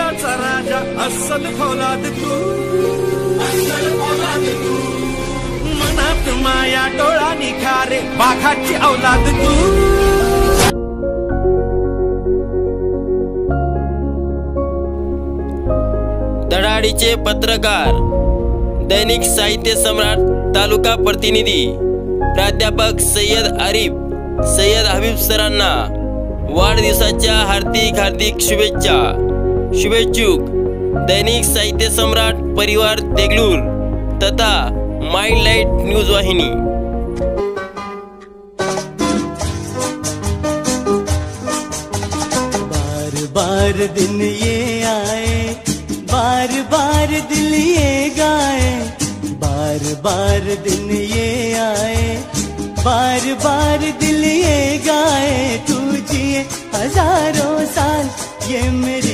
असल फौलाद तू. मनात माया डोळा निखारे बाघाची औलाद तू. दडाडीचे पत्रकार दैनिक साहित्य सम्राट तालुका प्रतिनिधी प्राध्यापक सय्यद आरिफ सय्यद हबीब सरांना वाढदिवसाच्या हार्दिक हार्दिक शुभेच्छा. शुभेच्छुक। दैनिक साहित्य सम्राट परिवार देगलूर तथा माइंड लाईट न्यूज़ वाहिनी। बार बार दिन ये आए, बार बार दिल ये गाए, बार बार दिन ये आए, बार बार दिल ये गाए, तू जिए हज़ारों साल ये मेरी